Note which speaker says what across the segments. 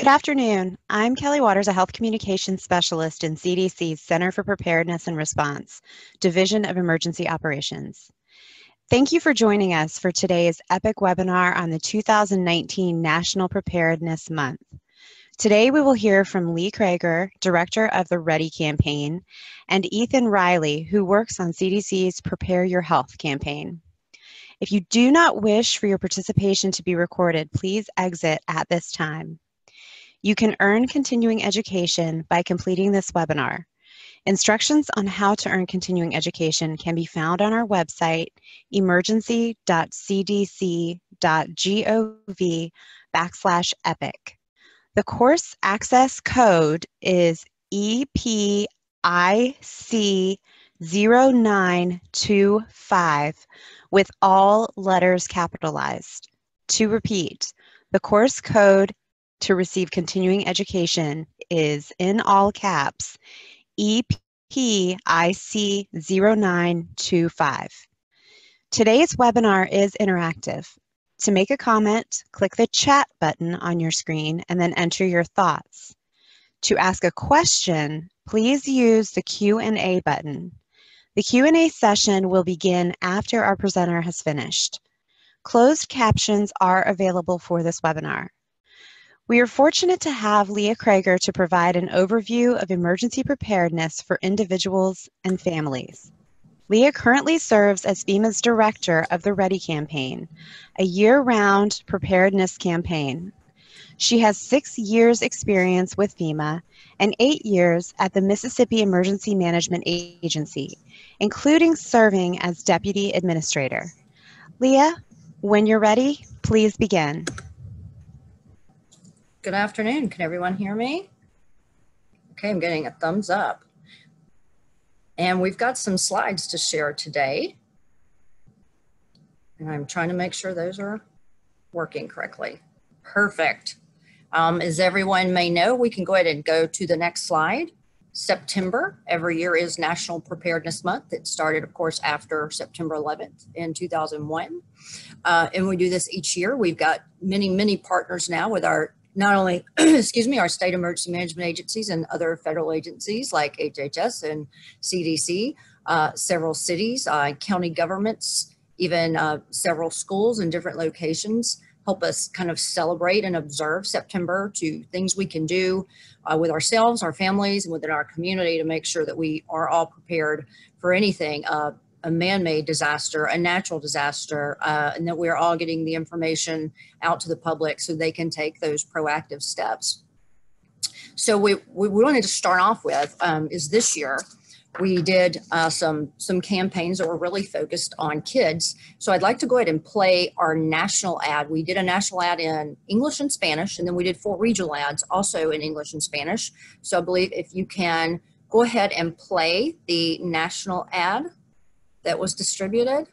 Speaker 1: Good afternoon. I'm Kelly Waters, a health communications specialist in CDC's Center for Preparedness and Response, Division of Emergency Operations. Thank you for joining us for today's EPIC webinar on the 2019 National Preparedness Month. Today we will hear from Lee Krager, Director of the READY campaign, and Ethan Riley, who works on CDC's Prepare Your Health campaign. If you do not wish for your participation to be recorded, please exit at this time. You can earn continuing education by completing this webinar. Instructions on how to earn continuing education can be found on our website, emergency.cdc.gov backslash EPIC. The course access code is EPIC0925 with all letters capitalized. To repeat, the course code to receive continuing education is in all caps EPIC0925. Today's webinar is interactive. To make a comment, click the chat button on your screen and then enter your thoughts. To ask a question, please use the Q&A button. The Q&A session will begin after our presenter has finished. Closed captions are available for this webinar. We are fortunate to have Leah Krager to provide an overview of emergency preparedness for individuals and families. Leah currently serves as FEMA's director of the READY campaign, a year-round preparedness campaign. She has six years experience with FEMA and eight years at the Mississippi Emergency Management Agency, including serving as deputy administrator. Leah, when you're ready, please begin.
Speaker 2: Good afternoon. Can everyone hear me? Okay, I'm getting a thumbs up. And we've got some slides to share today. And I'm trying to make sure those are working correctly. Perfect. Um, as everyone may know, we can go ahead and go to the next slide. September every year is National Preparedness Month. It started, of course, after September 11th in 2001. Uh, and we do this each year. We've got many, many partners now with our not only, excuse me, our state emergency management agencies and other federal agencies like HHS and CDC, uh, several cities, uh, county governments, even uh, several schools in different locations help us kind of celebrate and observe September to things we can do uh, with ourselves, our families, and within our community to make sure that we are all prepared for anything, uh, a man-made disaster, a natural disaster, uh, and that we're all getting the information out to the public so they can take those proactive steps. So we, we wanted to start off with um, is this year, we did uh, some some campaigns that were really focused on kids. So I'd like to go ahead and play our national ad. We did a national ad in English and Spanish, and then we did four regional ads also in English and Spanish. So I believe if you can go ahead and play the national ad that was distributed.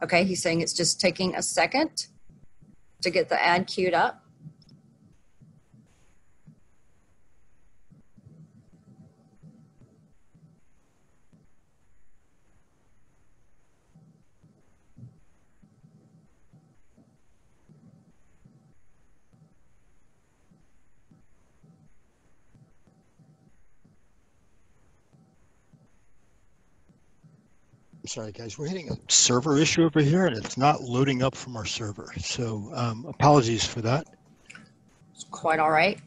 Speaker 2: Okay, he's saying it's just taking a second to get the ad queued up.
Speaker 3: Sorry guys, we're hitting a server issue over here and it's not loading up from our server. So um, apologies for that.
Speaker 2: It's quite all right.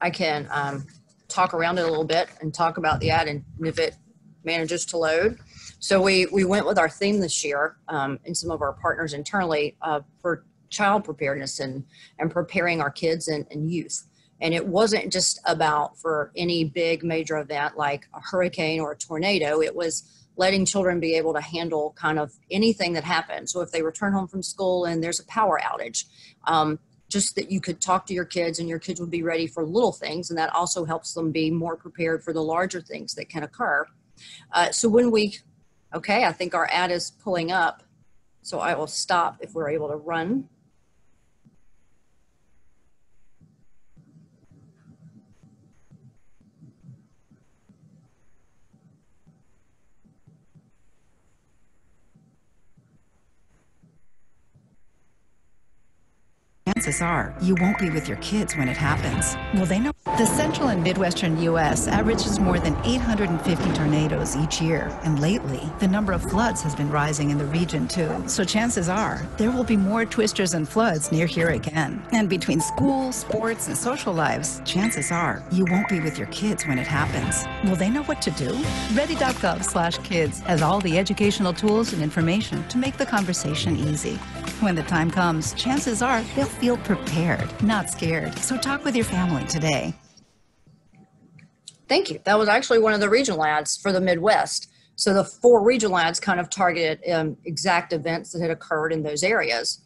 Speaker 2: I can um, talk around it a little bit and talk about the ad and if it manages to load. So we, we went with our theme this year um, and some of our partners internally uh, for child preparedness and, and preparing our kids and, and youth. And it wasn't just about for any big major event like a hurricane or a tornado. It was letting children be able to handle kind of anything that happens. So if they return home from school and there's a power outage, um, just that you could talk to your kids and your kids would be ready for little things. And that also helps them be more prepared for the larger things that can occur. Uh, so when we, okay, I think our ad is pulling up. So I will stop if we're able to run.
Speaker 4: Chances are you won't be with your kids when it happens. Will they know? The central and midwestern U.S. averages more than 850 tornadoes each year, and lately, the number of floods has been rising in the region too. So chances are there will be more twisters and floods near here again. And between school, sports, and social lives, chances are you won't be with your kids when it happens. Will they know what to do? Ready.gov slash kids has all the educational tools and information to make the conversation easy. When the time comes, chances are they'll feel prepared, not scared. So talk with your family today.
Speaker 2: Thank you. That was actually one of the regional ads for the Midwest. So the four regional ads kind of targeted um, exact events that had occurred in those areas.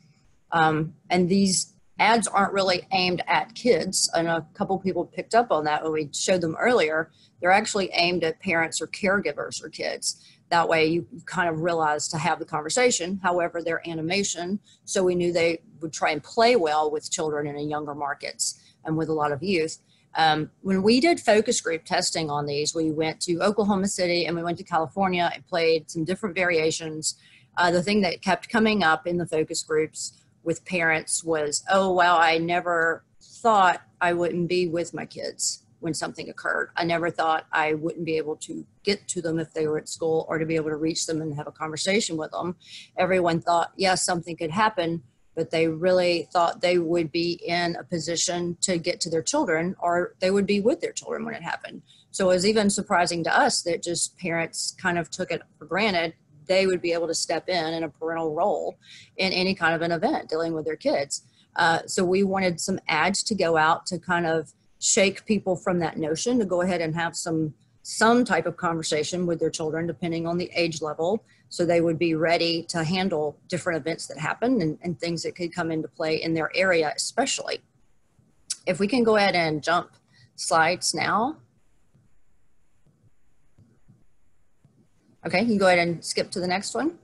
Speaker 2: Um, and these ads aren't really aimed at kids. And a couple people picked up on that when we showed them earlier. They're actually aimed at parents or caregivers or kids. That way you kind of realize to have the conversation. However, their animation, so we knew they would try and play well with children in a younger markets and with a lot of youth. Um, when we did focus group testing on these, we went to Oklahoma City and we went to California and played some different variations. Uh, the thing that kept coming up in the focus groups with parents was, oh, wow, I never thought I wouldn't be with my kids when something occurred. I never thought I wouldn't be able to get to them if they were at school or to be able to reach them and have a conversation with them. Everyone thought, yes, yeah, something could happen, but they really thought they would be in a position to get to their children or they would be with their children when it happened. So it was even surprising to us that just parents kind of took it for granted they would be able to step in in a parental role in any kind of an event dealing with their kids. Uh, so we wanted some ads to go out to kind of shake people from that notion to go ahead and have some some type of conversation with their children depending on the age level so they would be ready to handle different events that happen and, and things that could come into play in their area especially. If we can go ahead and jump slides now. Okay you can go ahead and skip to the next one.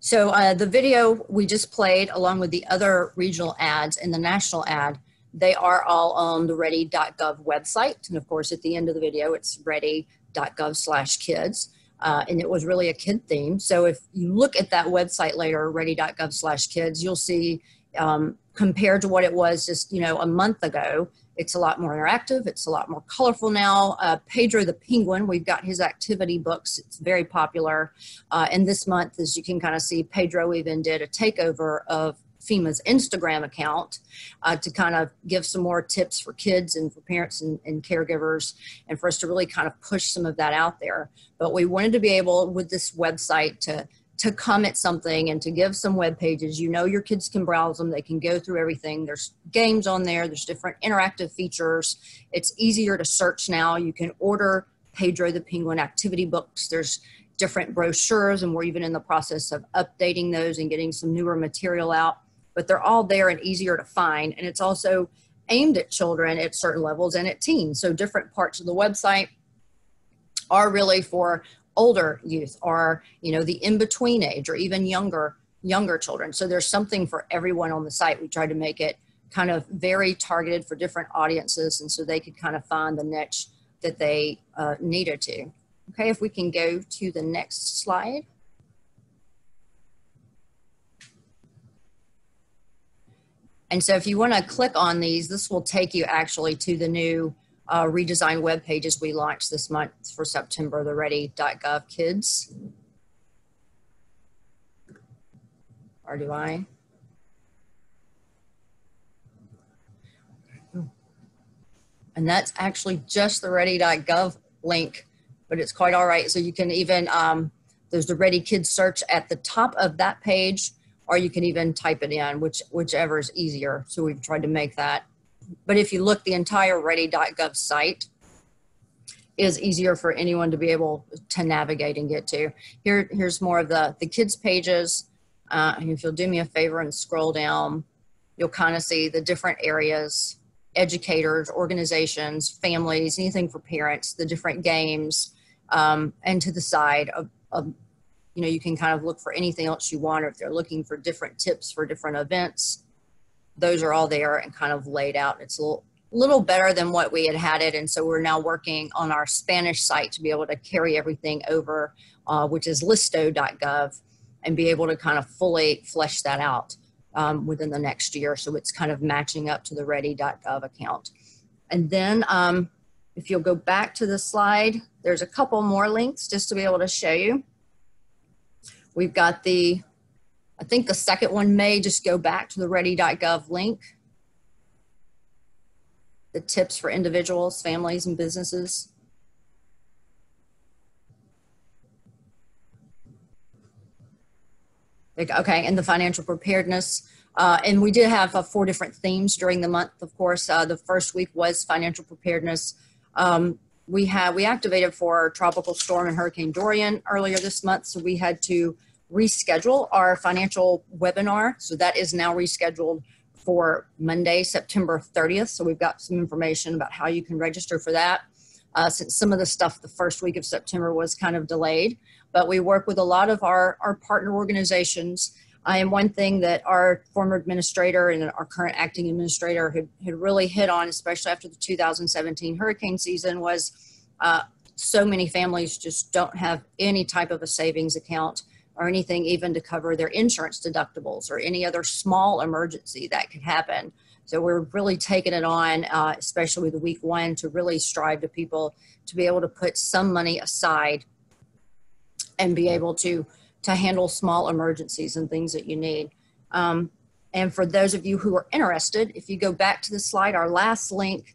Speaker 2: So uh, the video we just played along with the other regional ads and the national ad they are all on the ready.gov website. And of course, at the end of the video, it's ready.gov slash kids. Uh, and it was really a kid theme. So if you look at that website later, ready.gov slash kids, you'll see um, compared to what it was just, you know, a month ago, it's a lot more interactive. It's a lot more colorful now. Uh, Pedro the Penguin, we've got his activity books. It's very popular. Uh, and this month, as you can kind of see, Pedro even did a takeover of FEMA's Instagram account uh, to kind of give some more tips for kids and for parents and, and, caregivers and for us to really kind of push some of that out there. But we wanted to be able with this website to to comment something and to give some web pages. You know your kids can browse them, they can go through everything. There's games on there, there's different interactive features. It's easier to search now. You can order Pedro the Penguin activity books. There's different brochures and we're even in the process of updating those and getting some newer material out but they're all there and easier to find. And it's also aimed at children at certain levels and at teens. So different parts of the website are really for older youth or, you know, the in-between age or even younger, younger children. So there's something for everyone on the site. We try to make it kind of very targeted for different audiences and so they could kind of find the niche that they uh, needed to. Okay, if we can go to the next slide. And so if you want to click on these, this will take you actually to the new uh, redesigned web pages we launched this month for September, the ready.gov kids. Or do I? And that's actually just the ready.gov link, but it's quite all right. So you can even, um, there's the Ready Kids search at the top of that page or you can even type it in, which whichever is easier. So we've tried to make that. But if you look, the entire ready.gov site is easier for anyone to be able to navigate and get to. Here, here's more of the, the kids pages. Uh, and if you'll do me a favor and scroll down, you'll kind of see the different areas, educators, organizations, families, anything for parents, the different games, um, and to the side of you know, you can kind of look for anything else you want, or if they're looking for different tips for different events, those are all there and kind of laid out. It's a little, little better than what we had had it. And so we're now working on our Spanish site to be able to carry everything over, uh, which is listo.gov, and be able to kind of fully flesh that out. um, within the next year. So it's kind of matching up to the ready.gov account. And then um, if you'll go back to the slide, there's a couple more links just to be able to show you. We've got the, I think the second one may just go back to the ready.gov link. The tips for individuals, families, and businesses. Okay, and the financial preparedness. Uh, and we did have uh, four different themes during the month, of course. Uh, the first week was financial preparedness. Um, we had we activated for tropical storm and hurricane dorian earlier this month so we had to reschedule our financial webinar. So that is now rescheduled for monday september 30th so we've got some information about how you can register for that. Uh, since some of the stuff the first week of september was kind of delayed but we work with a lot of our, our partner organizations I am one thing that our former administrator and our current acting administrator had, had really hit on, especially after the 2017 hurricane season, was uh, so many families just don't have any type of a savings account or anything even to cover their insurance deductibles or any other small emergency that could happen. So we're really taking it on, uh, especially with week one, to really strive to people to be able to put some money aside and be able to to handle small emergencies and things that you need. Um, and for those of you who are interested, if you go back to the slide, our last link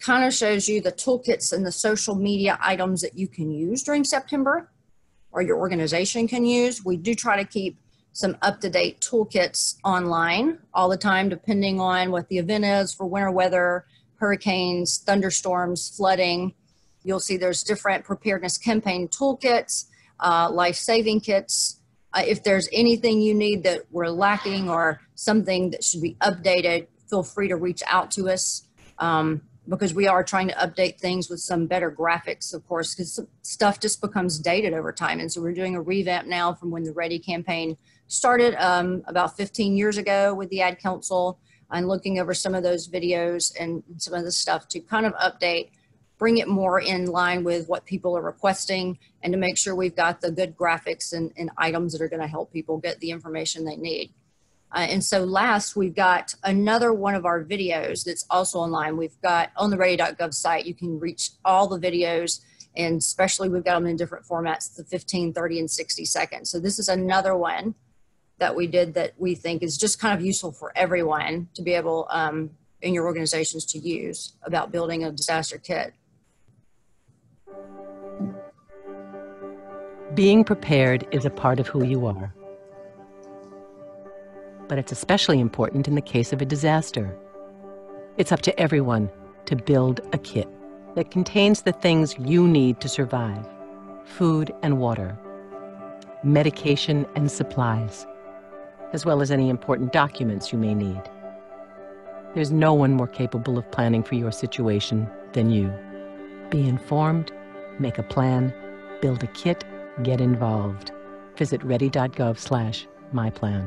Speaker 2: kind of shows you the toolkits and the social media items that you can use during September or your organization can use. We do try to keep some up-to-date toolkits online all the time, depending on what the event is for winter weather, hurricanes, thunderstorms, flooding. You'll see there's different preparedness campaign toolkits uh, life saving kits. Uh, if there's anything you need that we're lacking or something that should be updated, feel free to reach out to us um, because we are trying to update things with some better graphics, of course, because stuff just becomes dated over time. And so we're doing a revamp now from when the Ready campaign started um, about 15 years ago with the Ad Council and looking over some of those videos and some of the stuff to kind of update bring it more in line with what people are requesting and to make sure we've got the good graphics and, and items that are going to help people get the information they need. Uh, and so last, we've got another one of our videos that's also online. We've got on the ready.gov site, you can reach all the videos and especially we've got them in different formats, the 15, 30, and 60 seconds. So this is another one that we did that we think is just kind of useful for everyone to be able um, in your organizations to use about building a disaster kit.
Speaker 5: Being prepared is a part of who you are. But it's especially important in the case of a disaster. It's up to everyone to build a kit that contains the things you need to survive food and water, medication and supplies, as well as any important documents you may need. There's no one more capable of planning for your situation than you. Be informed, make a plan, build a kit, Get involved. Visit ready.gov slash myplan.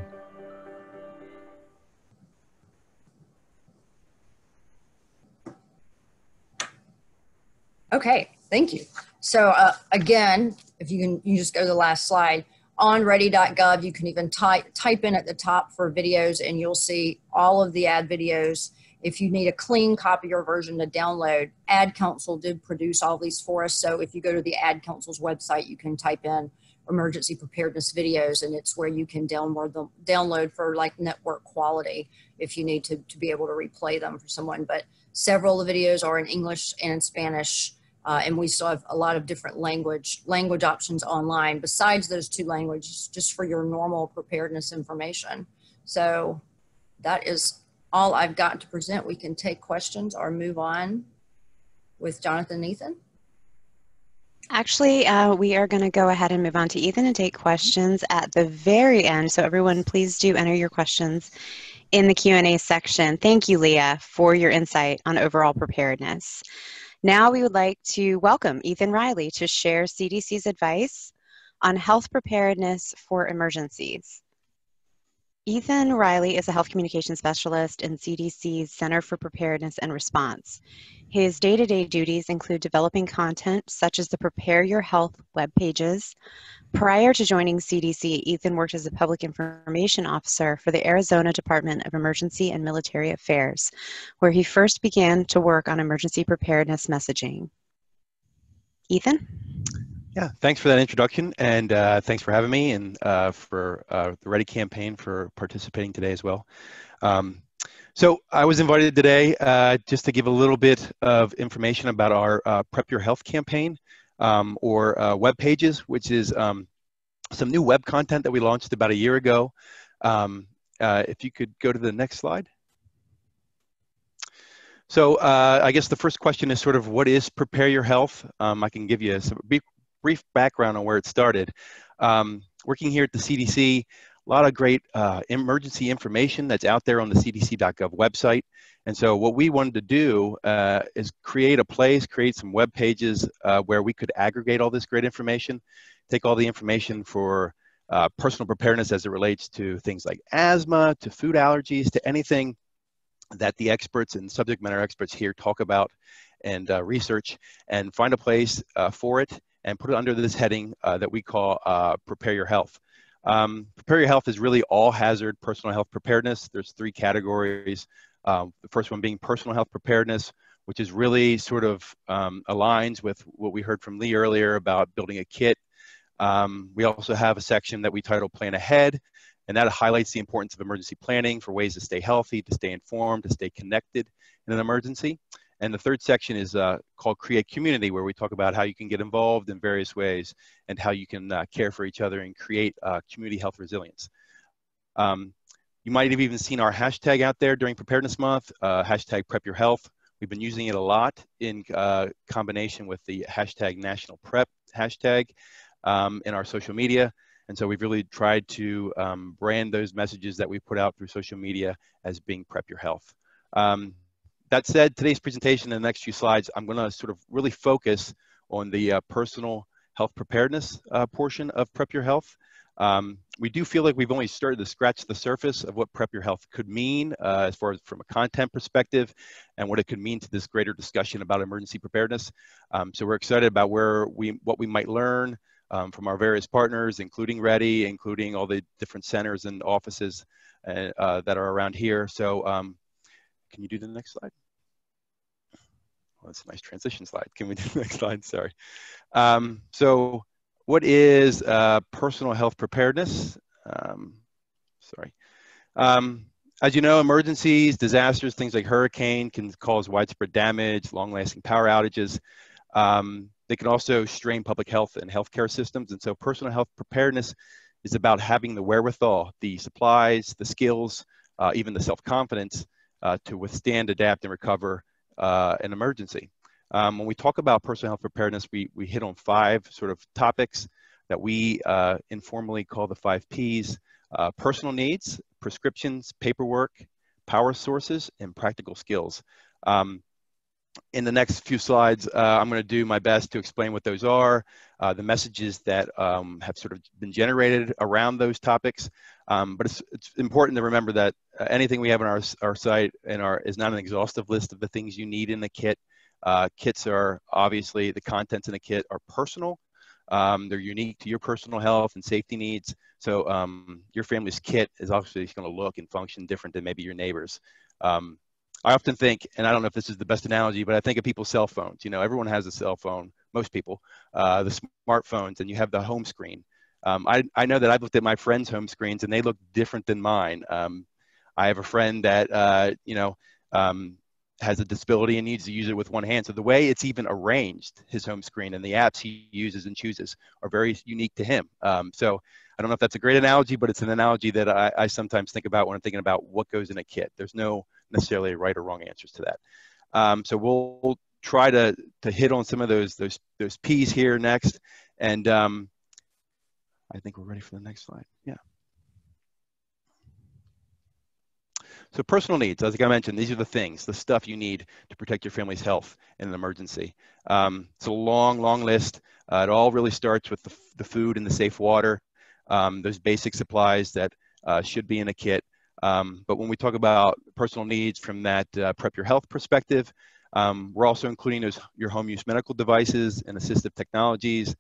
Speaker 2: Okay, thank you. So uh, again, if you can, you just go to the last slide. On ready.gov, you can even type, type in at the top for videos and you'll see all of the ad videos if you need a clean copy or version to download, Ad Council did produce all these for us. So if you go to the Ad Council's website, you can type in emergency preparedness videos and it's where you can download them download for like network quality if you need to, to be able to replay them for someone but several of the videos are in english and in spanish uh, and we still have a lot of different language language options online besides those two languages just for your normal preparedness information so that is all I've got to present. We can take questions or move on with Jonathan Ethan.
Speaker 1: Actually, uh, we are going to go ahead and move on to Ethan and take questions at the very end. So everyone, please do enter your questions in the Q&A section. Thank you, Leah, for your insight on overall preparedness. Now we would like to welcome Ethan Riley to share CDC's advice on health preparedness for emergencies. Ethan Riley is a health communication specialist in CDC's Center for Preparedness and Response. His day-to-day duties include developing content such as the Prepare Your Health web pages. Prior to joining CDC, Ethan worked as a public information officer for the Arizona Department of Emergency and Military Affairs, where he first began to work on emergency preparedness messaging. Ethan?
Speaker 6: Yeah, thanks for that introduction, and uh, thanks for having me, and uh, for uh, the Ready campaign for participating today as well. Um, so I was invited today uh, just to give a little bit of information about our uh, Prep Your Health campaign, um, or uh, web pages, which is um, some new web content that we launched about a year ago. Um, if you could go to the next slide. So I guess the first question is sort of what is Prepare Your Health? Um, I can give you a brief, brief background on where it started. Um, working here at the CDC, a lot of great uh, emergency information that's out there on the cdc.gov website. And so what we wanted to do uh, is create a place, create some web pages uh, where we could aggregate all this great information, take all the information for uh, personal preparedness as it relates to things like asthma, to food allergies, to anything that the experts and subject matter experts here talk about and uh, research and find a place uh, for it and put it under this heading uh, that we call uh, Prepare Your Health. Um, Prepare Your Health is really all hazard personal health preparedness. There's three categories. Um, the first one being personal health preparedness, which is really sort of um, aligns with what we heard from Lee earlier about building a kit. Um, we also have a section that we title Plan Ahead, and that highlights the importance of emergency planning for ways to stay healthy, to stay informed, to stay connected in an emergency. And the third section is uh, called Create Community, where we talk about how you can get involved in various ways and how you can uh, care for each other and create uh, community health resilience. Um, you might have even seen our hashtag out there during Preparedness Month, uh, hashtag Prep Your Health. We've been using it a lot in uh, combination with the hashtag National Prep hashtag um, in our social media. And so we've really tried to um, brand those messages that we put out through social media as being Prep Your Health. Um, that said, today's presentation and the next few slides, I'm going to sort of really focus on the uh, personal health preparedness uh, portion of Prep Your Health. Um, we do feel like we've only started to scratch the surface of what Prep Your Health could mean uh, as far as from a content perspective and what it could mean to this greater discussion about emergency preparedness. Um, so we're excited about where we, what we might learn um, from our various partners, including Ready, including all the different centers and offices uh, uh, that are around here. So um, can you do the next slide? Well, that's a nice transition slide. Can we do the next slide? Sorry. Um, so what is uh, personal health preparedness? Um, sorry. Um, as you know, emergencies, disasters, things like hurricane can cause widespread damage, long-lasting power outages. Um, they can also strain public health and healthcare systems. And so personal health preparedness is about having the wherewithal, the supplies, the skills, uh, even the self-confidence uh, to withstand, adapt, and recover uh, an emergency. Um, when we talk about personal health preparedness, we, we hit on five sort of topics that we uh, informally call the five Ps. Uh, personal needs, prescriptions, paperwork, power sources, and practical skills. Um, in the next few slides, uh, I'm going to do my best to explain what those are, uh, the messages that um, have sort of been generated around those topics. Um, but it's, it's important to remember that uh, anything we have on our, our site and our is not an exhaustive list of the things you need in the kit. Uh, kits are obviously the contents in the kit are personal. Um, they're unique to your personal health and safety needs. So um, your family's kit is obviously going to look and function different than maybe your neighbor's. Um, I often think, and I don't know if this is the best analogy, but I think of people's cell phones. You know, everyone has a cell phone, most people, uh, the smartphones, and you have the home screen. Um, I, I know that I've looked at my friends' home screens and they look different than mine. Um, I have a friend that, uh, you know, um, has a disability and needs to use it with one hand. So the way it's even arranged, his home screen and the apps he uses and chooses are very unique to him. Um, so I don't know if that's a great analogy, but it's an analogy that I, I, sometimes think about when I'm thinking about what goes in a kit. There's no necessarily right or wrong answers to that. Um, so we'll, we'll, try to, to hit on some of those, those, those P's here next. And um, I think we're ready for the next slide. Yeah. So personal needs, as I mentioned, these are the things, the stuff you need to protect your family's health in an emergency. Um, it's a long, long list. Uh, it all really starts with the, the food and the safe water, um, those basic supplies that uh, should be in a kit. Um, but when we talk about personal needs from that uh, prep your health perspective, um, we're also including those your home use medical devices and assistive technologies,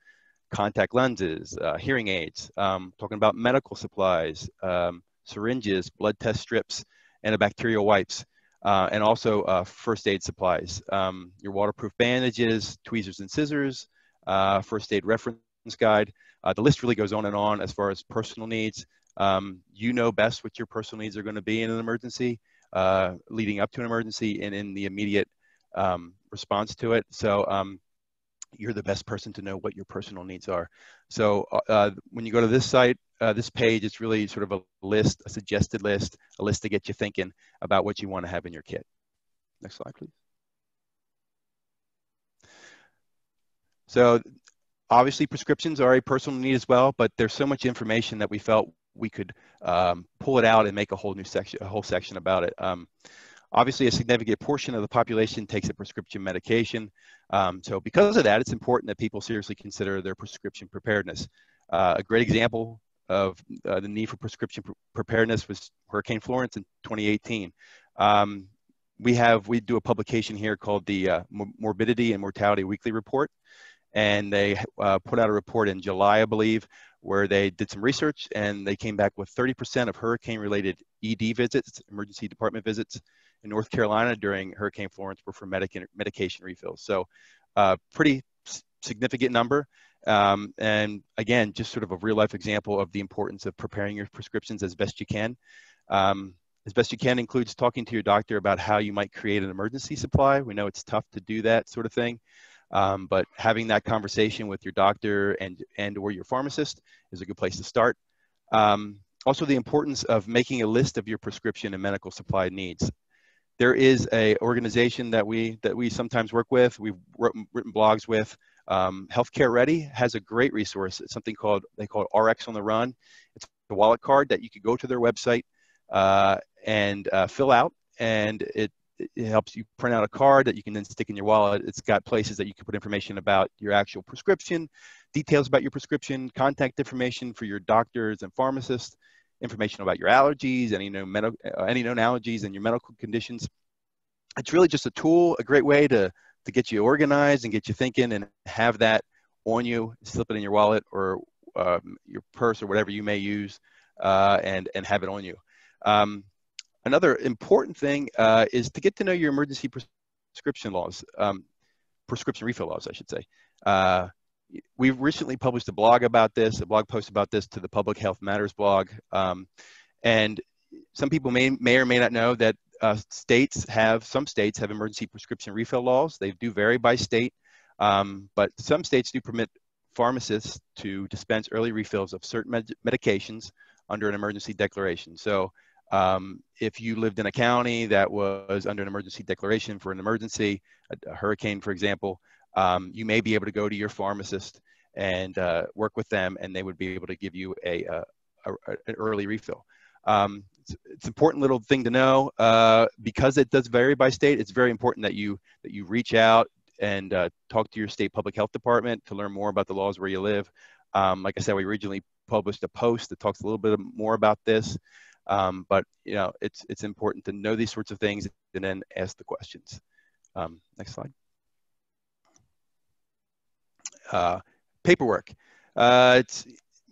Speaker 6: contact lenses, uh, hearing aids, um, talking about medical supplies, um, syringes, blood test strips, and antibacterial wipes, uh, and also uh, first aid supplies, um, your waterproof bandages, tweezers and scissors, uh, first aid reference guide. Uh, the list really goes on and on as far as personal needs. Um, you know best what your personal needs are going to be in an emergency, uh, leading up to an emergency and in the immediate um, response to it. So um, you're the best person to know what your personal needs are. So uh, uh, when you go to this site, uh, this page, it's really sort of a list, a suggested list, a list to get you thinking about what you want to have in your kit. Next slide, please. So obviously prescriptions are a personal need as well, but there's so much information that we felt we could um, pull it out and make a whole new section, a whole section about it. Um, obviously, a significant portion of the population takes a prescription medication. Um, so because of that, it's important that people seriously consider their prescription preparedness. Uh, a great example of uh, the need for prescription pre preparedness was Hurricane Florence in 2018. Um, we have, we do a publication here called the uh, Morbidity and Mortality Weekly Report. And they uh, put out a report in July, I believe, where they did some research and they came back with 30% of hurricane related ED visits, emergency department visits in North Carolina during Hurricane Florence were for medic- medication refills. So, uh, pretty significant number. Um, and again, just sort of a real life example of the importance of preparing your prescriptions as best you can. Um, as best you can includes talking to your doctor about how you might create an emergency supply. We know it's tough to do that sort of thing. Um, but having that conversation with your doctor and, and or your pharmacist is a good place to start. Um, also, the importance of making a list of your prescription and medical supply needs. There is a organization that we that we sometimes work with. We've written, written blogs with. Um, Healthcare Ready has a great resource. It's something called they call it RX on the Run. It's a wallet card that you could go to their website uh, and uh, fill out, and it it helps you print out a card that you can then stick in your wallet. It's got places that you can put information about your actual prescription, details about your prescription, contact information for your doctors and pharmacists, information about your allergies, any known, med- uh, any known allergies and your medical conditions. It's really just a tool, a great way to, to get you organized and get you thinking and have that on you, slip it in your wallet or um, your purse or whatever you may use uh, and, and have it on you. Um, Another important thing uh, is to get to know your emergency prescription laws, um, prescription refill laws, I should say. Uh, we've recently published a blog about this, a blog post about this to the Public Health Matters blog. Um, and some people may, may or may not know that uh, states have, some states have emergency prescription refill laws. They do vary by state, um, but some states do permit pharmacists to dispense early refills of certain med medications under an emergency declaration. So um, if you lived in a county that was under an emergency declaration for an emergency, a, a hurricane, for example, um, you may be able to go to your pharmacist and uh, work with them, and they would be able to give you a, a, a an early refill. Um, it's, it's, an important little thing to know uh, because it does vary by state. It's very important that you that you reach out and uh, talk to your state public health department to learn more about the laws where you live. Um, like I said, we originally published a post that talks a little bit more about this. Um, but you know, it's it's important to know these sorts of things and then ask the questions. Um, next slide. Uh, paperwork. Uh, it's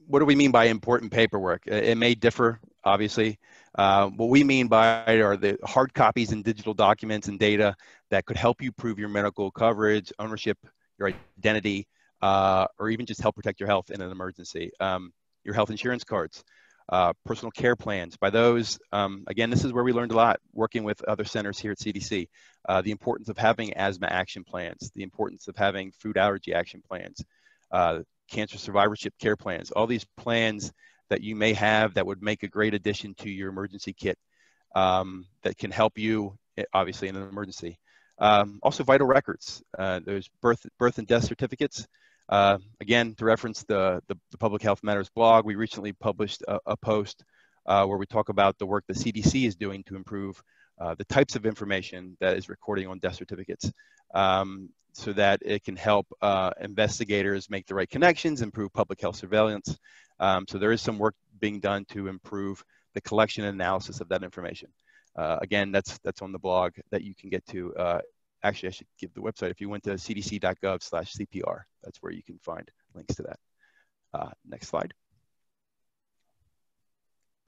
Speaker 6: what do we mean by important paperwork? It may differ, obviously. Uh, what we mean by it are the hard copies and digital documents and data that could help you prove your medical coverage, ownership, your identity, uh, or even just help protect your health in an emergency. Um, your health insurance cards, uh, personal care plans. By those, um, again, this is where we learned a lot working with other centers here at CDC. Uh, the importance of having asthma action plans, the importance of having food allergy action plans, uh, cancer survivorship care plans, all these plans that you may have that would make a great addition to your emergency kit um, that can help you, eh, obviously, in an emergency. Um, also, vital records. Uh, there's birth, birth and death certificates. Uh, again, to reference the, the, the, Public Health Matters blog, we recently published a, a post uh, where we talk about the work the CDC is doing to improve uh, the types of information that is recording on death certificates um, so that it can help uh, investigators make the right connections, improve public health surveillance. Um, so there is some work being done to improve the collection and analysis of that information. Uh, again, that's that's on the blog that you can get to. Actually, I should give the website. If you went to cdc.gov slash CPR, that's where you can find links to that. Uh, next slide.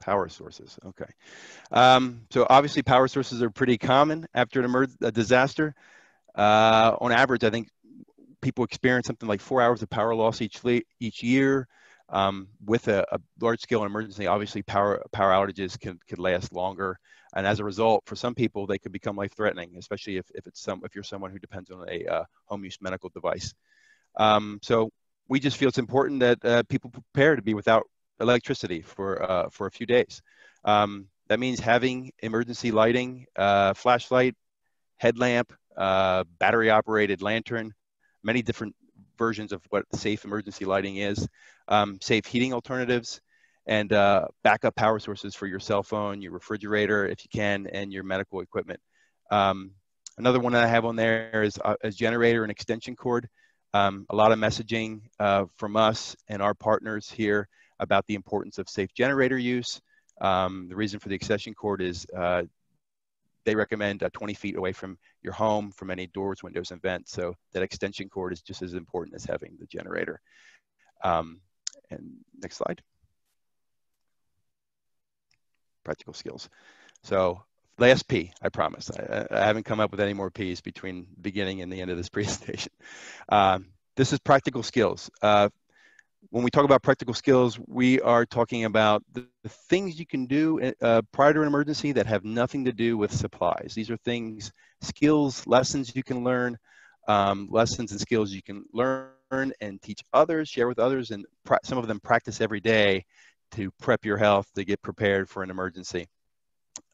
Speaker 6: Power sources. Okay. Um, so obviously, power sources are pretty common after an emerg- a disaster. Uh, on average, I think people experience something like four hours of power loss each each year. Um, with a, a, large scale emergency, obviously power power outages can could last longer, and as a result, for some people, they could become life threatening, especially if, if it's some if you're someone who depends on a uh, home use medical device. Um, so we just feel it's important that uh, people prepare to be without electricity for uh, for a few days. Um, that means having emergency lighting, uh, flashlight, headlamp, uh, battery operated lantern, many different versions of what safe emergency lighting is, um, safe heating alternatives, and uh, backup power sources for your cell phone, your refrigerator, if you can, and your medical equipment. Um, another one that I have on there is uh, a generator and extension cord. Um, a lot of messaging uh, from us and our partners here about the importance of safe generator use. Um, the reason for the extension cord is uh, they recommend uh, 20 feet away from your home from any doors, windows, and vents. So that extension cord is just as important as having the generator. Um, and next slide. Practical skills. So last P, I promise. I, I, haven't come up with any more P's between beginning and the end of this presentation. Um, this is practical skills. Uh, when we talk about practical skills, we are talking about the, the things you can do uh, prior to an emergency that have nothing to do with supplies. These are things, skills, lessons you can learn, um, lessons and skills you can learn and teach others, share with others, and some of them practice every day to prep your health to get prepared for an emergency.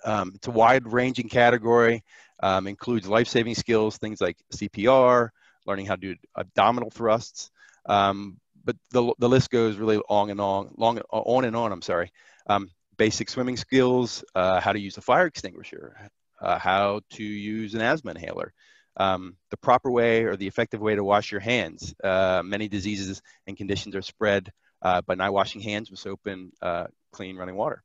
Speaker 6: Um, it's a wide-ranging category, um, includes life-saving skills, things like CPR, learning how to do abdominal thrusts, um, but the, the list goes really long and on, long on and on. I'm sorry. Um, basic swimming skills, uh, how to use a fire extinguisher, uh, how to use an asthma inhaler, um, the proper way or the effective way to wash your hands. Uh, many diseases and conditions are spread uh, by not washing hands with soap and uh, clean running water.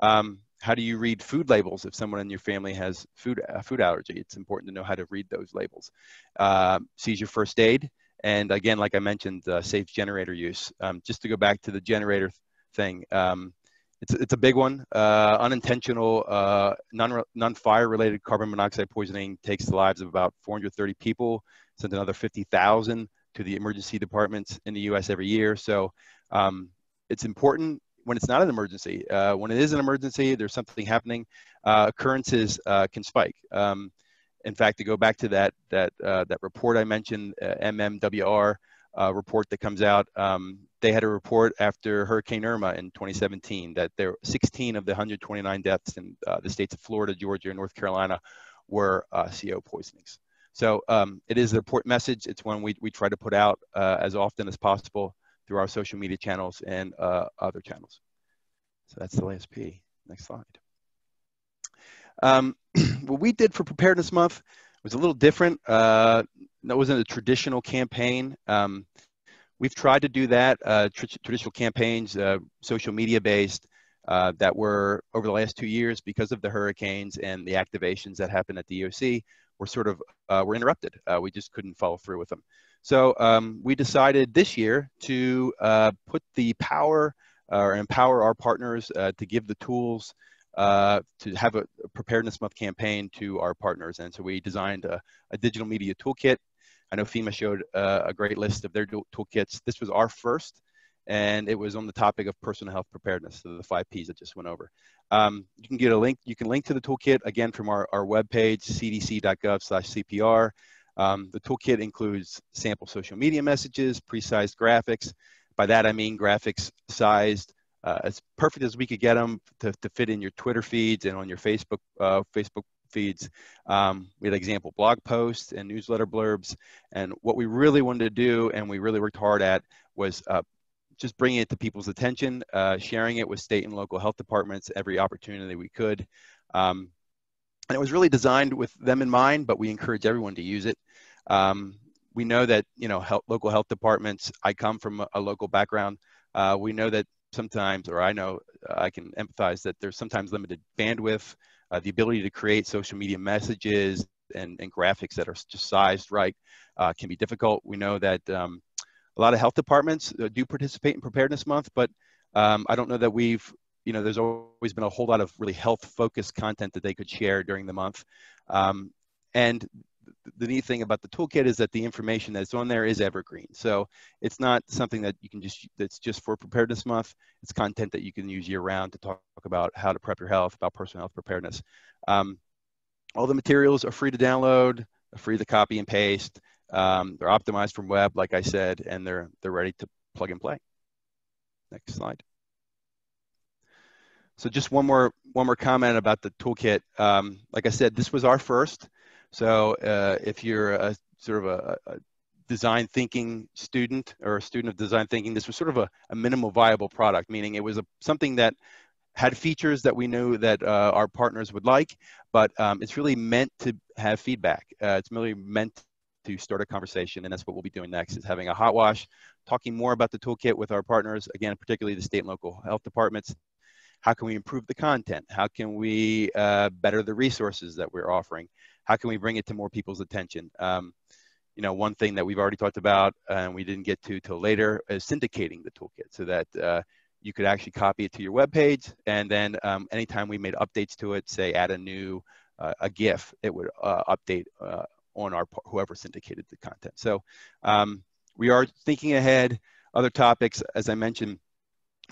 Speaker 6: Um, how do you read food labels if someone in your family has food food allergy? It's important to know how to read those labels. Uh, seizure first aid. And again, like I mentioned, uh, safe generator use. Um, just to go back to the generator thing, um, it's, it's a big one. Uh, unintentional, uh, non, non-fire related carbon monoxide poisoning takes the lives of about 430 people, sends another 50,000 to the emergency departments in the US every year. So um, it's important when it's not an emergency. Uh, when it is an emergency, there's something happening, uh, occurrences uh, can spike. Um, in fact, to go back to that that uh, that report I mentioned, uh, MMWR uh, report that comes out, um, they had a report after Hurricane Irma in 2017 that there 16 of the 129 deaths in uh, the states of Florida, Georgia, and North Carolina were uh, CO poisonings. So um, it is an report message. It's one we, we try to put out uh, as often as possible through our social media channels and other channels. So that's the last P. Next slide. Um, what we did for Preparedness Month was a little different. Uh, that wasn't a traditional campaign. Um, we've tried to do that, uh, tr traditional campaigns, uh, social media based, uh, that were over the last two years because of the hurricanes and the activations that happened at the EOC were sort of uh, were interrupted. Uh, we just couldn't follow through with them. So um, we decided this year to put the power or empower our partners to give the tools uh, to have a preparedness month campaign to our partners. And so we designed a, a digital media toolkit. I know FEMA showed uh, a great list of their toolkits. This was our first, and it was on the topic of personal health preparedness, so the five Ps that just went over. Um, you can get a link, you can link to the toolkit again from our, our webpage, cdc.gov slash CPR. Um, the toolkit includes sample social media messages, pre-sized graphics. By that I mean graphics sized uh, as perfect as we could get them to, to fit in your Twitter feeds and on your Facebook uh, Facebook feeds. Um, we had example blog posts and newsletter blurbs. And what we really wanted to do, and we really worked hard at, was uh, just bringing it to people's attention, uh, sharing it with state and local health departments every opportunity we could. Um, and it was really designed with them in mind, but we encourage everyone to use it. Um, we know that you know health, local health departments. I come from a, a local background. Uh, we know that sometimes, or I know I can empathize that there's sometimes limited bandwidth, uh, the ability to create social media messages and, and graphics that are just sized right uh, can be difficult. We know that um, a lot of health departments uh, do participate in Preparedness Month, but um, I don't know that we've, you know, there's always been a whole lot of really health focused content that they could share during the month. Um, and the neat thing about the toolkit is that the information that's on there is evergreen. So it's not something that you can just, that's just for preparedness month. It's content that you can use year round to talk about how to prep your health, about personal health preparedness. Um, all the materials are free to download, free to copy and paste. Um, they're optimized from web, like I said, and they're, they're ready to plug and play. Next slide. So just one more, one more comment about the toolkit. Um, like I said, this was our first. So uh, if you're a sort of a, a, design thinking student or a student of design thinking, this was sort of a, a minimal viable product, meaning it was a, something that had features that we knew that uh, our partners would like, but um, it's really meant to have feedback. Uh, it's really meant to start a conversation, and that's what we'll be doing next, is having a hot wash, talking more about the toolkit with our partners, again, particularly the state and local health departments. How can we improve the content? How can we uh, better the resources that we're offering? How can we bring it to more people's attention? Um, you know, one thing that we've already talked about and we didn't get to till later is syndicating the toolkit so that uh, you could actually copy it to your web page and then um, anytime we made updates to it, say add a new uh, a GIF, it would uh, update uh, on our whoever syndicated the content. So um, we are thinking ahead. Other topics, as I mentioned,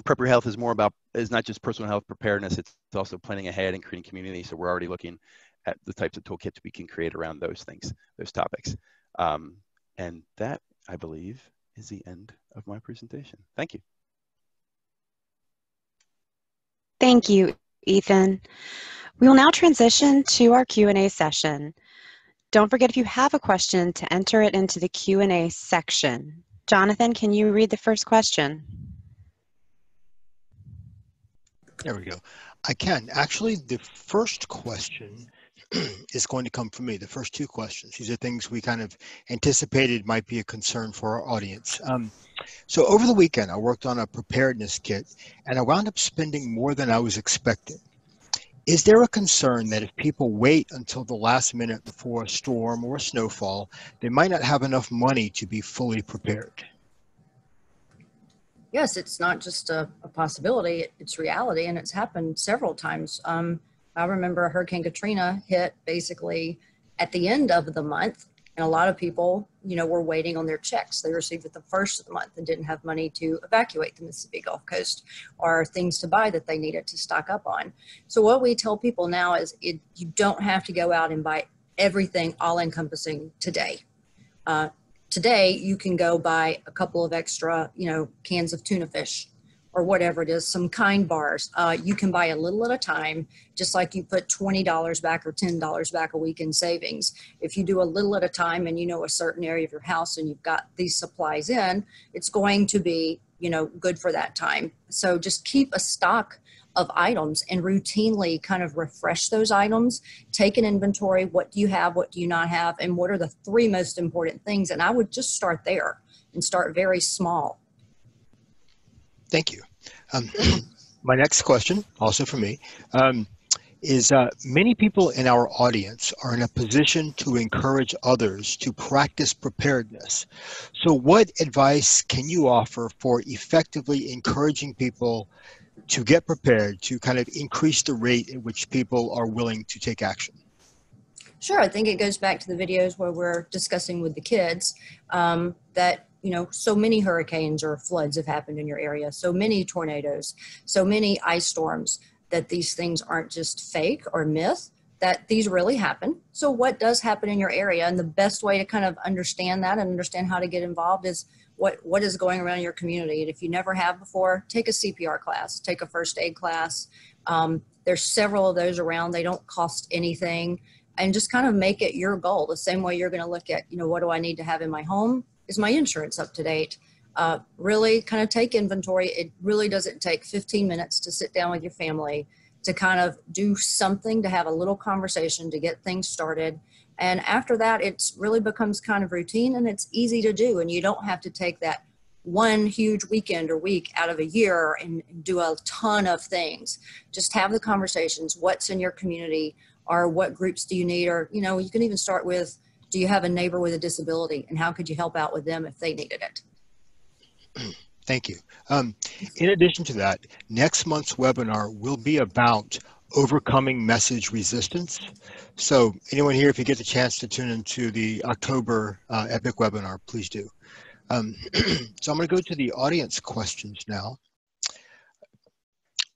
Speaker 6: Prep Your Health is more about is not just personal health preparedness. It's also planning ahead and creating community. So we're already looking at the types of toolkits we can create around those things, those topics. Um, and that, I believe, is the end of my presentation. Thank you.
Speaker 1: Thank you, Ethan. We will now transition to our Q&A session. Don't forget if you have a question to enter it into the Q&A section. Jonathan, can you read the first question?
Speaker 3: There we go. I can. Actually, the first question is going to come from me. The first two questions. These are things we kind of anticipated might be a concern for our audience. Um, so over the weekend, I worked on a preparedness kit and I wound up spending more than I was expecting. Is there a concern that if people wait until the last minute before a storm or a snowfall, they might not have enough money to be fully prepared?
Speaker 2: Yes, it's not just a, a possibility, it's reality, and it's happened several times. Um, I remember Hurricane Katrina hit basically at the end of the month. And a lot of people, you know, were waiting on their checks. They received it the first of the month and didn't have money to evacuate the Mississippi Gulf Coast or things to buy that they needed to stock up on. So what we tell people now is it, you don't have to go out and buy everything all encompassing today. Uh, today you can go buy a couple of extra, you know, cans of tuna fish or whatever it is, some kind bars. Uh, you can buy a little at a time, just like you put $20 back or $10 back a week in savings. If you do a little at a time and you know a certain area of your house and you've got these supplies in, it's going to be, you know, good for that time. So just keep a stock of items and routinely kind of refresh those items take an inventory what do you have what do you not have and what are the three most important things and i would just start there and start very small
Speaker 3: Thank you. Um, my next question, also for me, um, is uh, many people in our audience are in a position to encourage others to practice preparedness. So, what advice can you offer for effectively encouraging people to get prepared to kind of increase the rate at which people are willing to take action?
Speaker 2: Sure, I think it goes back to the videos where we're discussing with the kids um, that you know, so many hurricanes or floods have happened in your area, so many tornadoes, so many ice storms that these things aren't just fake or myth, that these really happen. So, what does happen in your area? And the best way to kind of understand that and understand how to get involved is what, what is going around in your community. And if you never have before, take a CPR class, take a first aid class. Um, there's several of those around, they don't cost anything. And just kind of make it your goal the same way you're going to look at, you know, what do I need to have in my home? Is my insurance up to date? Uh, really kind of take inventory. It really doesn't take 15 minutes to sit down with your family to kind of do something, to have a little conversation, to get things started. And after that, it really becomes kind of routine and it's easy to do. And you don't have to take that one huge weekend or week out of a year and do a ton of things. Just have the conversations. What's in your community? Or what groups do you need? Or, you know, you can even start with do you have a neighbor with a disability and how could you help out with them if they needed it?
Speaker 3: Thank you. Um, in addition to that, next month's webinar will be about overcoming message resistance. So anyone here, if you get the chance to tune into the October uh, EPIC webinar, please do. Um, so I'm going to go to the audience questions now.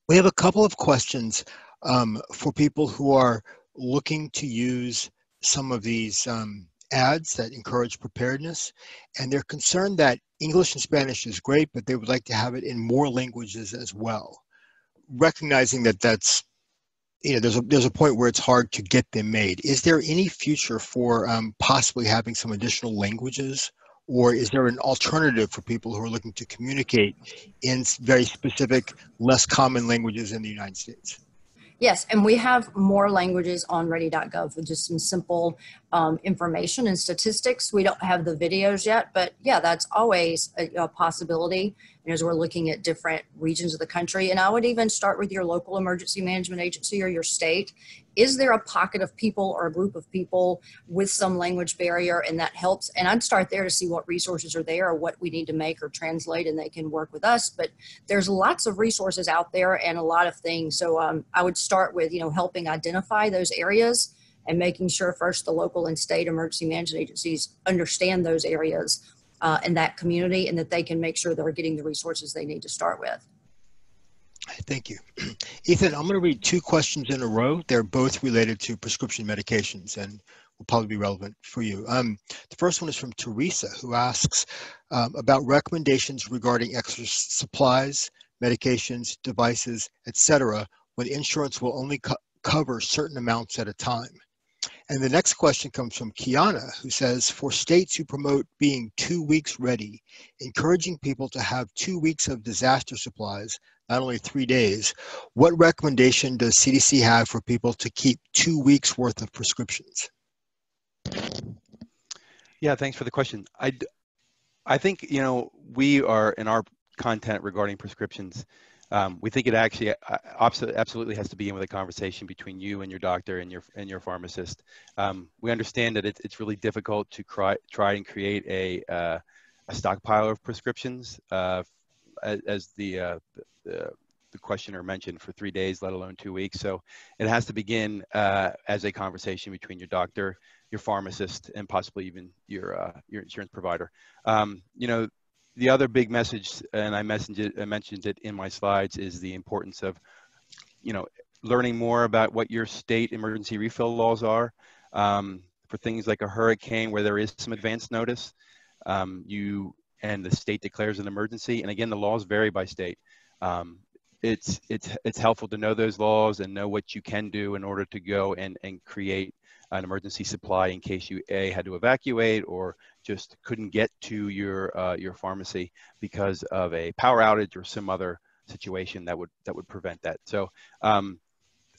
Speaker 3: We have a couple of questions um, for people who are looking to use some of these um, ads that encourage preparedness, and they're concerned that English and Spanish is great, but they would like to have it in more languages as well. Recognizing that that's, you know, there's a, there's a point where it's hard to get them made. Is there any future for um, possibly having some additional languages or is there an alternative for people who are looking to communicate in very specific, less common languages in the United States?
Speaker 2: Yes, and we have more languages on ready.gov with just some simple um, information and statistics. We don't have the videos yet, but yeah, that's always a, a possibility as we're looking at different regions of the country. And I would even start with your local emergency management agency or your state. Is there a pocket of people or a group of people with some language barrier and that helps? And I'd start there to see what resources are there or what we need to make or translate and they can work with us. But there's lots of resources out there and a lot of things. So um, I would start with, you know, helping identify those areas and making sure first the local and state emergency management agencies understand those areas uh, in that community and that they can make sure they're getting the resources they need to start with.
Speaker 3: Thank you. Ethan, I'm going to read two questions in a row. They're both related to prescription medications and will probably be relevant for you. Um, the first one is from Teresa, who asks um, about recommendations regarding extra supplies, medications, devices, etc., when insurance will only co cover certain amounts at a time. And the next question comes from Kiana, who says, for states who promote being two weeks ready, encouraging people to have two weeks of disaster supplies, not only three days, what recommendation does CDC have for people to keep two weeks worth of prescriptions?
Speaker 6: Yeah, thanks for the question. I, I think, you know, we are in our content regarding prescriptions, um, we think it actually uh, absolutely has to begin with a conversation between you and your doctor and your and your pharmacist. Um, we understand that it, it's really difficult to try, try and create a, uh, a stockpile of prescriptions, uh, as, as, the, uh, the, the questioner mentioned, for three days, let alone two weeks. So it has to begin uh, as a conversation between your doctor, your pharmacist, and possibly even your uh, your insurance provider. Um, you know, the other big message, and I it, I mentioned it in my slides, is the importance of, you know, learning more about what your state emergency refill laws are um, for things like a hurricane where there is some advance notice. Um, you and the state declares an emergency, and again, the laws vary by state. Um, it's it's it's helpful to know those laws and know what you can do in order to go and and create an emergency supply in case you a had to evacuate or just couldn't get to your uh, your pharmacy because of a power outage or some other situation that would that would prevent that. So um,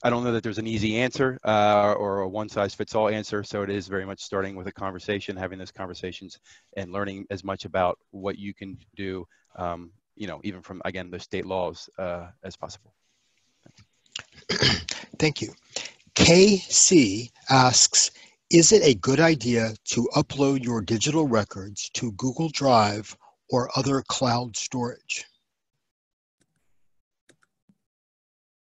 Speaker 6: I don't know that there's an easy answer uh, or a one size fits all answer. So it is very much starting with a conversation, having those conversations, and learning as much about what you can do. Um, you know, even from again the state laws uh, as possible.
Speaker 3: Thank you. KC asks, is it a good idea to upload your digital records to Google Drive or other cloud storage?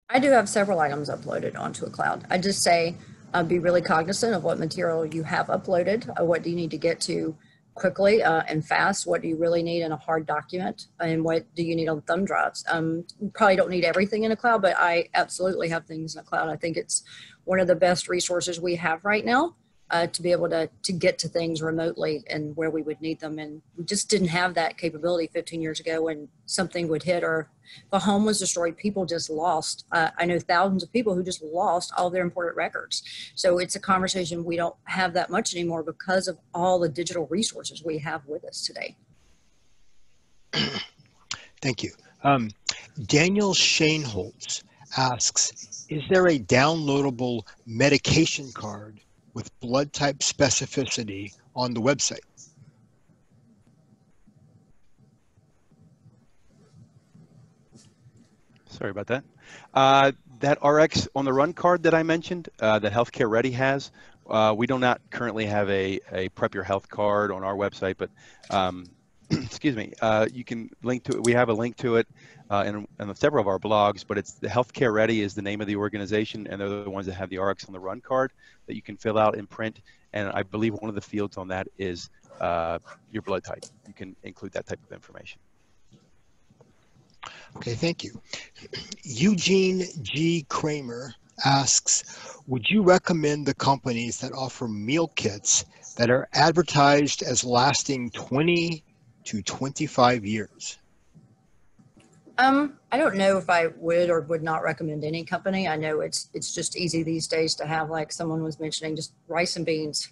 Speaker 2: I do have several items uploaded onto a cloud. I just say uh, be really cognizant of what material you have uploaded. Uh, what do you need to get to quickly uh, and fast? What do you really need in a hard document? And what do you need on thumb drives? Um, you probably don't need everything in a cloud, but I absolutely have things in a cloud. I think it's one of the best resources we have right now uh, to be able to, to get to things remotely and where we would need them. And we just didn't have that capability 15 years ago when something would hit or if a home was destroyed, people just lost. Uh, I know thousands of people who just lost all their important records. So it's a conversation we don't have that much anymore because of all the digital resources we have with us today.
Speaker 3: Thank you. Um, Daniel Shaneholtz asks, is there a downloadable medication card with blood type specificity on the website.
Speaker 6: Sorry about that. Uh, that RX on the run card that I mentioned, uh, that Healthcare Ready has, uh, we do not currently have a, a Prep Your Health card on our website, but um, excuse me, uh, you can link to it. We have a link to it uh, in, in several of our blogs, but it's the Healthcare Ready is the name of the organization, and they're the ones that have the RX on the run card that you can fill out in print. And I believe one of the fields on that is uh, your blood type. You can include that type of information.
Speaker 3: Okay, thank you. Eugene G. Kramer asks, would you recommend the companies that offer meal kits that are advertised as lasting 20 to 25 years?
Speaker 2: Um, I don't know if I would or would not recommend any company. I know it's it's just easy these days to have, like someone was mentioning, just rice and beans.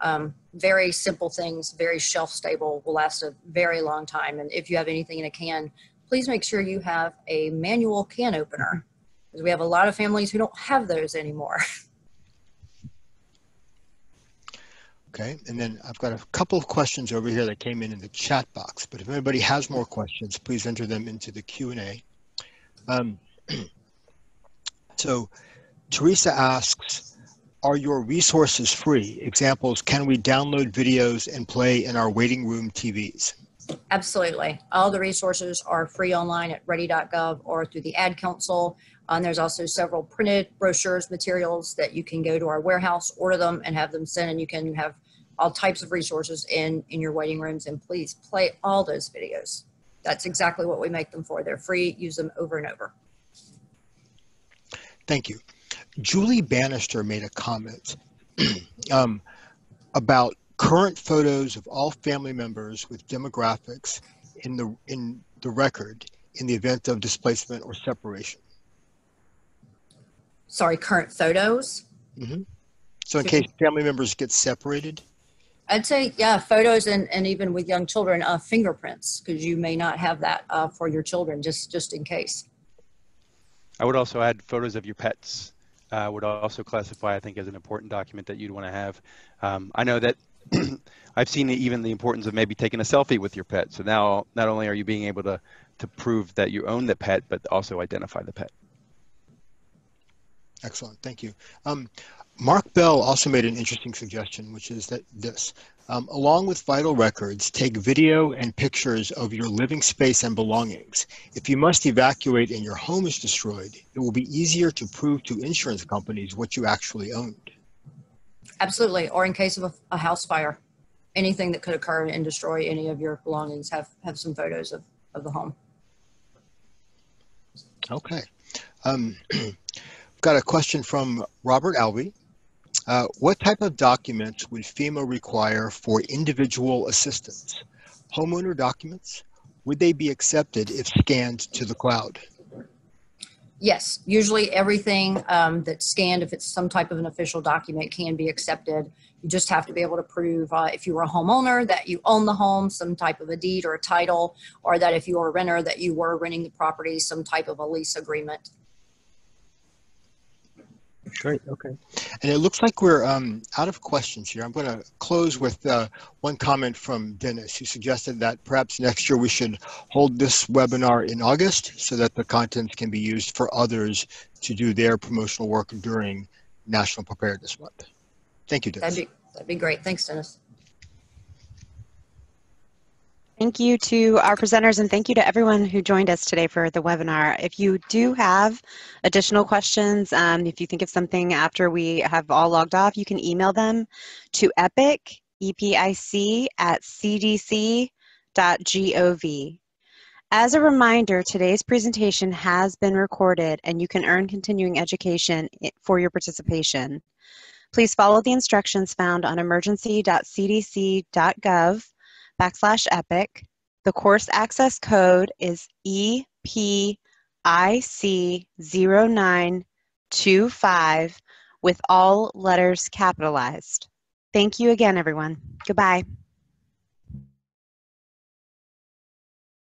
Speaker 2: Um, very simple things, very shelf stable, will last a very long time. And if you have anything in a can, please make sure you have a manual can opener because we have a lot of families who don't have those anymore.
Speaker 3: Okay, and then I've got a couple of questions over here that came in in the chat box, but if anybody has more questions, please enter them into the Q&A. Um, so Teresa asks, are your resources free? Examples, can we download videos and play in our waiting room TVs?
Speaker 2: Absolutely. All the resources are free online at ready.gov or through the Ad Council. And there's also several printed brochures, materials that you can go to our warehouse, order them, and have them sent. And you can have all types of resources in in your waiting rooms. And please play all those videos. That's exactly what we make them for. They're free. Use them over and over.
Speaker 3: Thank you. Julie Bannister made a comment um, about current photos of all family members with demographics in the in the record in the event of displacement or separation.
Speaker 2: Sorry, current photos.
Speaker 3: Mm-hmm. So in case family members get separated.
Speaker 2: I'd say yeah, photos and, and even with young children, uh, fingerprints because you may not have that uh, for your children just just in case.
Speaker 6: I would also add photos of your pets. Uh, would also classify, I think, as an important document that you'd want to have. Um, I know that I've seen even the importance of maybe taking a selfie with your pet. So now, not only are you being able to to prove that you own the pet, but also identify the pet.
Speaker 3: Excellent, thank you. Um, Mark Bell also made an interesting suggestion, which is that this, um, along with vital records, take video and pictures of your living space and belongings. If you must evacuate and your home is destroyed, it will be easier to prove to insurance companies what you actually owned.
Speaker 2: Absolutely. Or in case of a, a house fire, anything that could occur and destroy any of your belongings, have, have some photos of, of the home.
Speaker 3: Okay. Um, got a question from Robert Albee. Uh, what type of documents would FEMA require for individual assistance? Homeowner documents? Would they be accepted if scanned to the cloud?
Speaker 2: Yes, usually everything um, that's scanned, if it's some type of an official document, can be accepted. You just have to be able to prove uh, if you were a homeowner that you own the home, some type of a deed or a title, or that if you were a renter that you were renting the property, some type of a lease agreement.
Speaker 3: Great. Okay. And it looks like we're um, out of questions here. I'm going to close with uh, one comment from Dennis, who suggested that perhaps next year we should hold this webinar in August so that the content can be used for others to do their promotional work during National Preparedness Month. Thank you, Dennis.
Speaker 2: That'd be, that'd be great. Thanks, Dennis.
Speaker 1: Thank you to our presenters and thank you to everyone who joined us today for the webinar. If you do have additional questions, um, if you think of something after we have all logged off, you can email them to epic, E-P-I-C, at cdc.gov. As a reminder, today's presentation has been recorded and you can earn continuing education for your participation. Please follow the instructions found on emergency.cdc.gov backslash epic. The course access code is EPIC0925 with all letters capitalized. Thank you again, everyone. Goodbye.